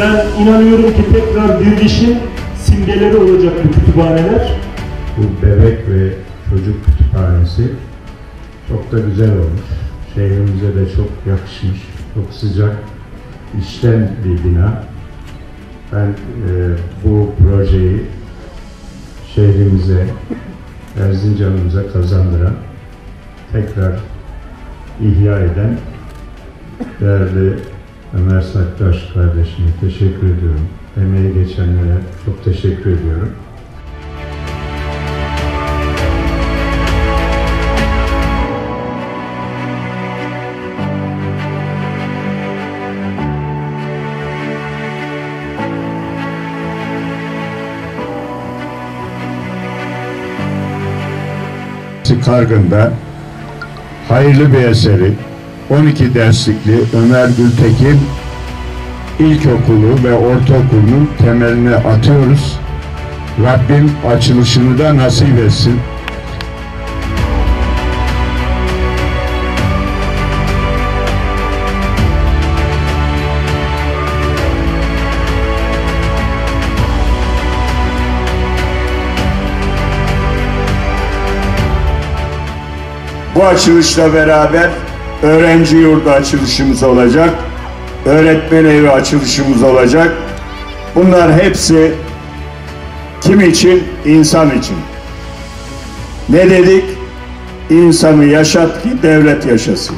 Ben inanıyorum ki tekrar dirilişin simgeleri olacak bu kütüphaneler. Bu bebek ve çocuk kütüphanesi çok da güzel olmuş. Şehrimize de çok yakışmış. Çok sıcak, işten bir bina. Ben e, bu projeyi şehrimize, Erzincan'ımıza kazandıran, tekrar ihya eden değerli Ömer Saktaş kardeşime teşekkür ediyorum. Emeği geçenlere çok teşekkür ediyorum. Kargın'da hayırlı bir eseri 12 derslikli Ömer Gültekin İlkokulu ve ortaokulunun temelini atıyoruz. Rabbim açılışını da nasip etsin. Bu açılışla beraber öğrenci yurdu açılışımız olacak. Öğretmen evi açılışımız olacak. Bunlar hepsi kim için? İnsan için. Ne dedik? İnsanı yaşat ki devlet yaşasın.